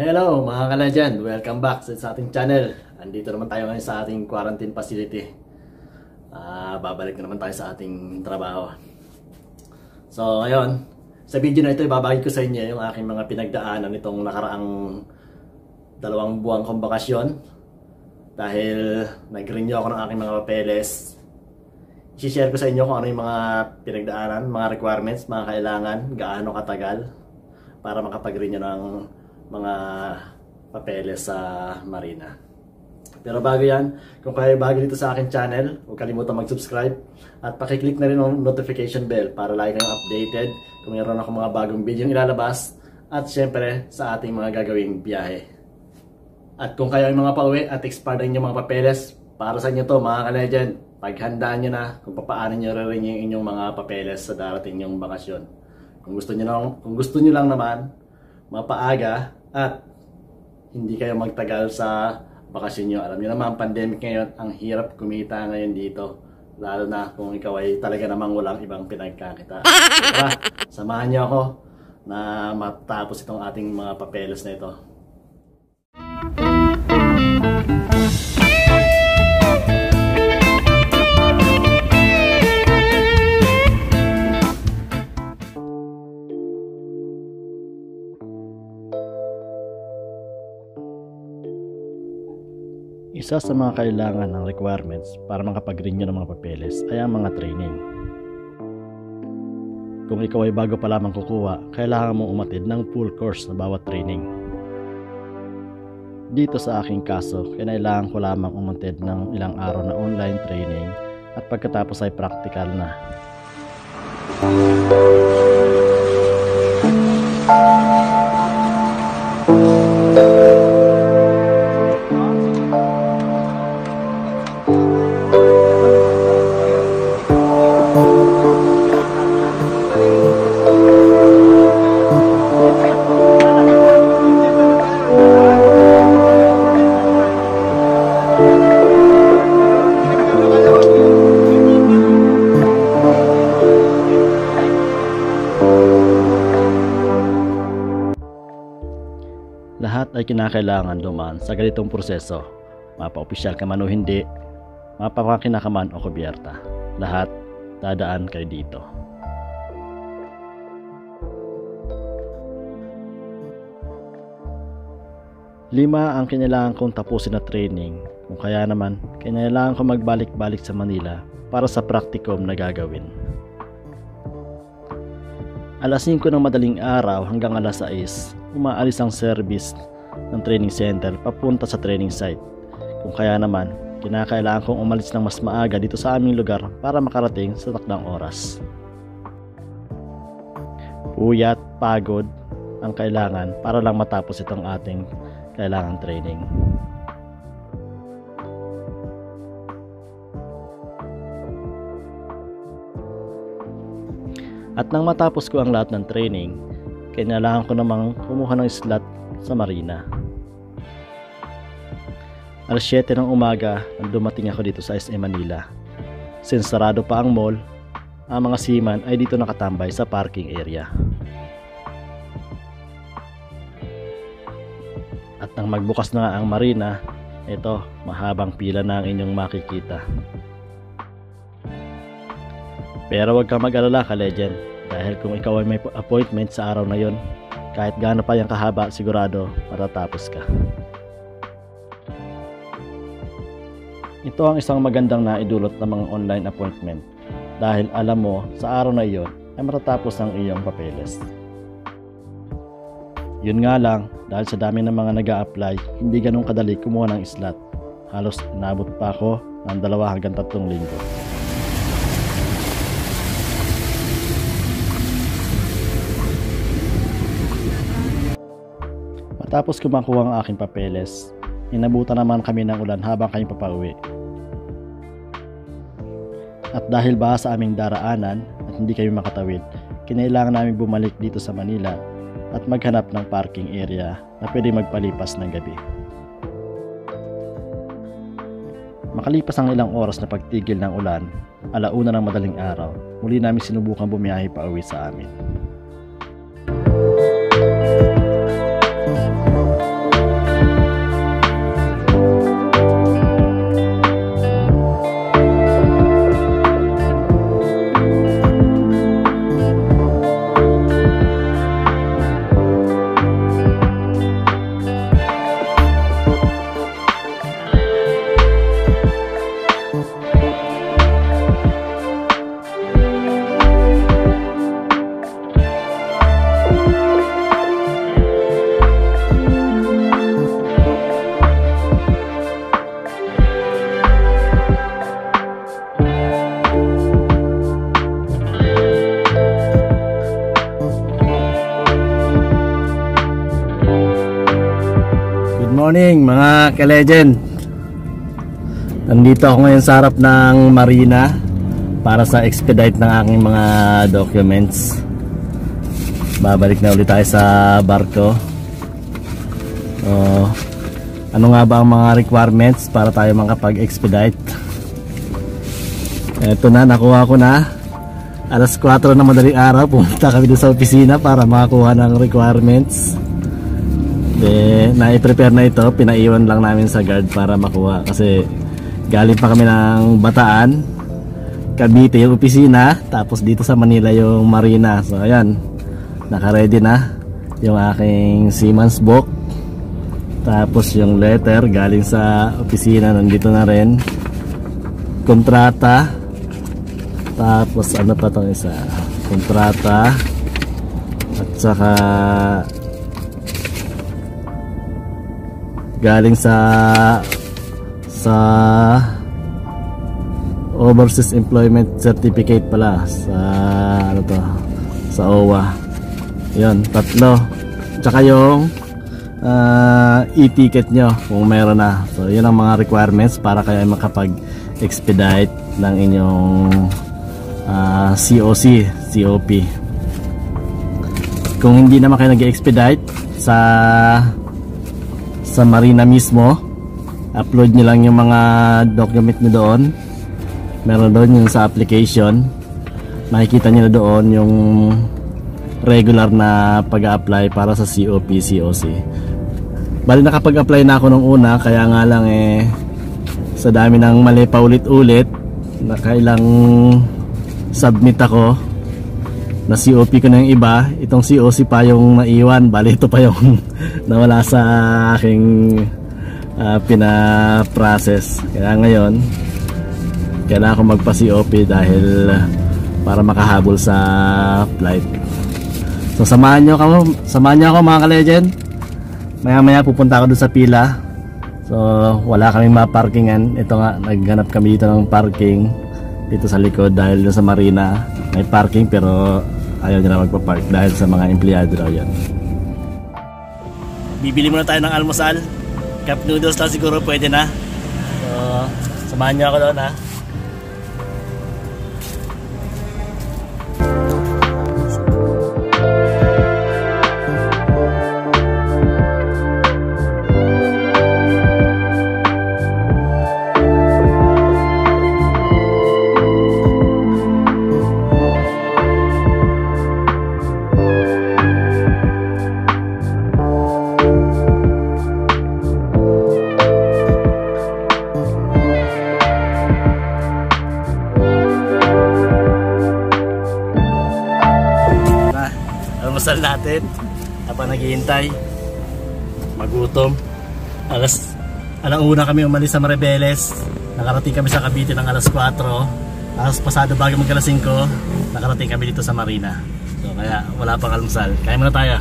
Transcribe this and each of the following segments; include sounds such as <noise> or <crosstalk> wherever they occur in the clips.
Hello mga ka-legend! Welcome back sa, ating channel. Andito naman tayo ngayon sa ating quarantine facility. Ah, babalik na naman tayo sa ating trabaho. So ngayon, sa video na ito ibabagi ko sa inyo yung aking mga pinagdaanan nitong nakaraang dalawang buwang kong bakasyon. Dahil nag-renew ako ng aking mga papeles. I-share ko sa inyo kung ano yung mga pinagdaanan, mga requirements, mga kailangan, gaano katagal para makapag-renew ng mga papeles sa Marina. Pero bago yan, kung kayo bago dito sa akin channel, huwag kalimutan mag-subscribe at pakiclick na rin ang notification bell para lagi kayong updated kung mayroon ako mga bagong video ilalabas at syempre sa ating mga gagawing biyahe. At kung kayo ay mga pauwi at expired ang mga papeles, para sa inyo to mga ka-legend, paghandaan nyo na kung paano nyo rin yung inyong mga papeles sa darating nyong bakasyon. Kung gusto nyo lang, kung gusto nyo lang naman, mapaaga at hindi kayo magtagal sa bakasyon nyo. Alam niyo naman, pandemic ngayon, ang hirap kumita ngayon dito. Lalo na kung ikaw ay talaga namang walang ibang pinagkakita. Tara, samahan niyo ako na matapos itong ating mga papeles na ito. Isa sa mga kailangan ng requirements para makapag-renew ng mga papeles ay ang mga training. Kung ikaw ay bago pa lamang kukuha, kailangan mong umatid ng full course na bawat training. Dito sa aking kaso, kailangan ko lamang umatid ng ilang araw na online training at pagkatapos ay practical na. Kinakailangan dumaan sa ganitong proseso. Mapa-opisyal ka man o hindi, mapapakina ka man o kubyerta. Lahat dadaan kayo dito. Lima ang kinailangan kong tapusin na training. Kung kaya naman, kinailangan ko magbalik-balik sa Manila para sa practicum na gagawin. Alas 5 ng madaling araw hanggang alas 6, umaalis ang service ng training center papunta sa training site. Kung kaya naman, kinakailangan kong umalis ng mas maaga dito sa aming lugar para makarating sa takdang oras. Puyat, pagod ang kailangan para lang matapos itong ating kailangan training. At nang matapos ko ang lahat ng training, kailangan ko namang kumuha ng slot sa marina. Alas 7 ng umaga nang dumating ako dito sa SM Manila. Since sarado pa ang mall, ang mga seaman ay dito nakatambay sa parking area. At nang magbukas na ang marina, ito, mahabang pila na ang inyong makikita. Pero huwag kang mag-alala ka legend dahil kung ikaw ay may appointment sa araw na yon, kahit gaano pa yung kahaba sigurado matatapos ka. Ito ang isang magandang naidulot ng mga online appointment dahil alam mo sa araw na iyon ay matatapos ang iyong papeles. Yun nga lang, dahil sa dami ng mga nag apply hindi ganun kadali kumuha ng slot. Halos inabot pa ako ng dalawa hanggang tatlong linggo. Matapos ko makuha ang aking papeles, inabutan naman kami ng ulan habang kami papauwi. At dahil ba sa aming daraanan at hindi kami makatawid, kinailangan namin bumalik dito sa Manila at maghanap ng parking area na pwede magpalipas ng gabi. Makalipas ang ilang oras na pagtigil ng ulan, alauna ng madaling araw, muli namin sinubukan bumiyahe pa uwi sa amin. Morning mga ka-legend. Nandito ako ngayon sa harap ng marina Para sa expedite ng aking mga documents. Babalik na ulit tayo sa barko. So, Ano nga ba ang mga requirements para tayo makapag-expedite? Ito na, nakuha ko na. Alas 4 na madaling araw Pumunta kami sa opisina para makakuha ng requirements eh, na-prepare na ito. Pinaiwan lang namin sa guard para makuha. Kasi galing pa kami ng Bataan Cavite yung opisina. Tapos dito sa Manila yung marina. So ayan. Naka-ready na yung aking seaman's book. Tapos yung letter galing sa opisina. Nandito na rin. Kontrata. Tapos ano pa tong isa? Kontrata. At saka galing sa sa overseas employment certificate pala sa ano to sa OWA yun tatlo. Tsaka yung uh, e-ticket nyo kung meron na. So yun ang mga requirements para kayo makapag expedite ng inyong uh, COC COP kung hindi naman kayo nag-expedite sa sa marina mismo. Upload nyo lang yung mga document nyo doon. Meron doon yung sa application. Makikita nyo na doon yung regular na pag-apply para sa COP, COC bali nakapag-apply na ako nung una kaya nga lang eh sa dami ng mali pa ulit-ulit nakailang submit ako na COP ko na yung iba. Itong COC pa yung naiwan. Bali ito pa yung <laughs> nawala sa aking uh, pinaprocess. Kaya ngayon kailangan ko magpa COP dahil para makahabol sa flight. So samahan nyo, ako, samahan nyo ako mga ka-legend. Maya maya pupunta ako doon sa pila. So wala kaming maparkingan ito nga naghanap kami dito ng parking dito sa likod dahil sa marina. May parking pero ayaw nila magpa-park dahil sa mga empleyado raw yan. Bibili muna tayo ng almusal. Cup noodles lang siguro pwede na. So samahan nyo ako doon ha almusal natin. Habang naghihintay magutom. Alas alang una kami umalis sa Maribeles. Nakarating kami sa Cavite ng alas 4 tapos pasado bago mag alas 5 nakarating kami dito sa Marina. So kaya wala pang almusal. Kaya muna tayo.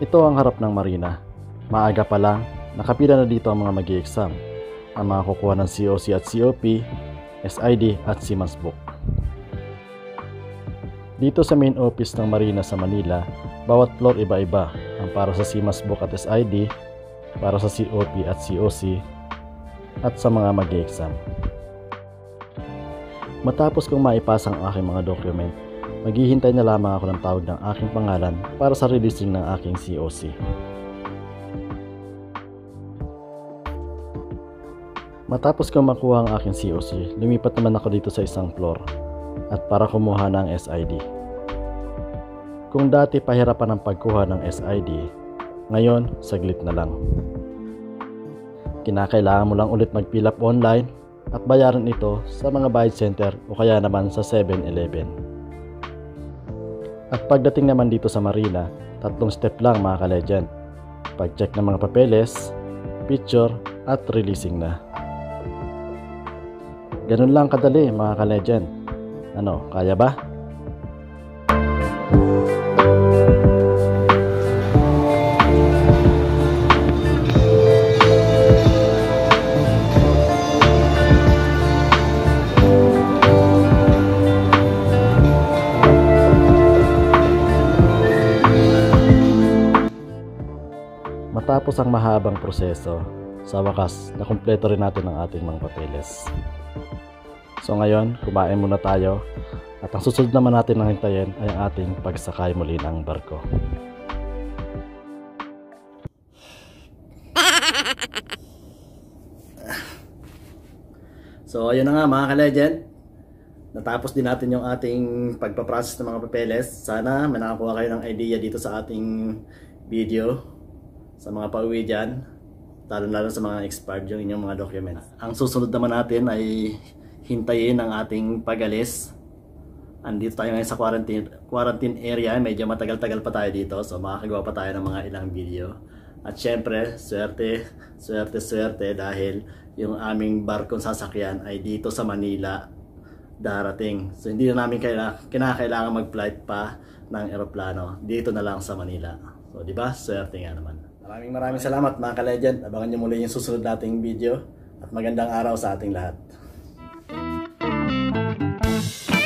Ito ang harap ng marina. Maaga pa lang, nakapila na dito ang mga mag exam ang mga kukuha ng COC at COP, SID at Siemens Book. Dito sa main office ng Marina sa Manila, bawat floor iba-iba ang para sa Siemens Book at SID, para sa COP at COC, at sa mga mag exam Matapos kong maipasa ang aking mga document, maghihintay na lamang ako ng tawag ng aking pangalan para sa releasing ng aking COC. Matapos ko makuha ang aking COC, lumipat naman ako dito sa isang floor at para kumuha ng SID. Kung dati pahirapan ang pagkuha ng SID, ngayon saglit na lang. Kinakailangan mo lang ulit mag-fill up online at bayaran ito sa mga bayad center o kaya naman sa 7-Eleven. At pagdating naman dito sa Marina, tatlong step lang mga ka-legend. Pag-check ng mga papeles, picture at releasing na. Ganun lang kadali mga ka-legend. Ano, kaya ba? Matapos ang mahabang proseso, sa wakas, nakumpleto rin natin ang ating mga papeles. So ngayon, kumain muna tayo at ang susunod naman natin na hintayin ay ang ating pagsakay muli ng barko. <laughs> So ayun na nga mga ka-legend. Natapos din natin yung ating pagpaprocess ng mga papeles. Sana may nakakuha kayo ng idea dito sa ating video sa mga pauwi dyan. Lalo lalo sa mga expired yung inyong mga documents. Ang susunod naman natin ay hintayin ang ating pagalis. Andito tayo ngayon sa quarantine, quarantine area. Medyo matagal-tagal pa tayo dito. So makakagawa pa tayo ng mga ilang video. At syempre, swerte, swerte, swerte dahil yung aming barkong sasakyan ay dito sa Manila darating. So hindi na namin kaila, kinakailangan mag-flight pa ng eroplano. Dito na lang sa Manila. So di ba? Swerte nga naman. Maraming maraming salamat mga ka-legend. Abangan nyo muli yung susunod nating video. At magandang araw sa ating lahat. Thank you.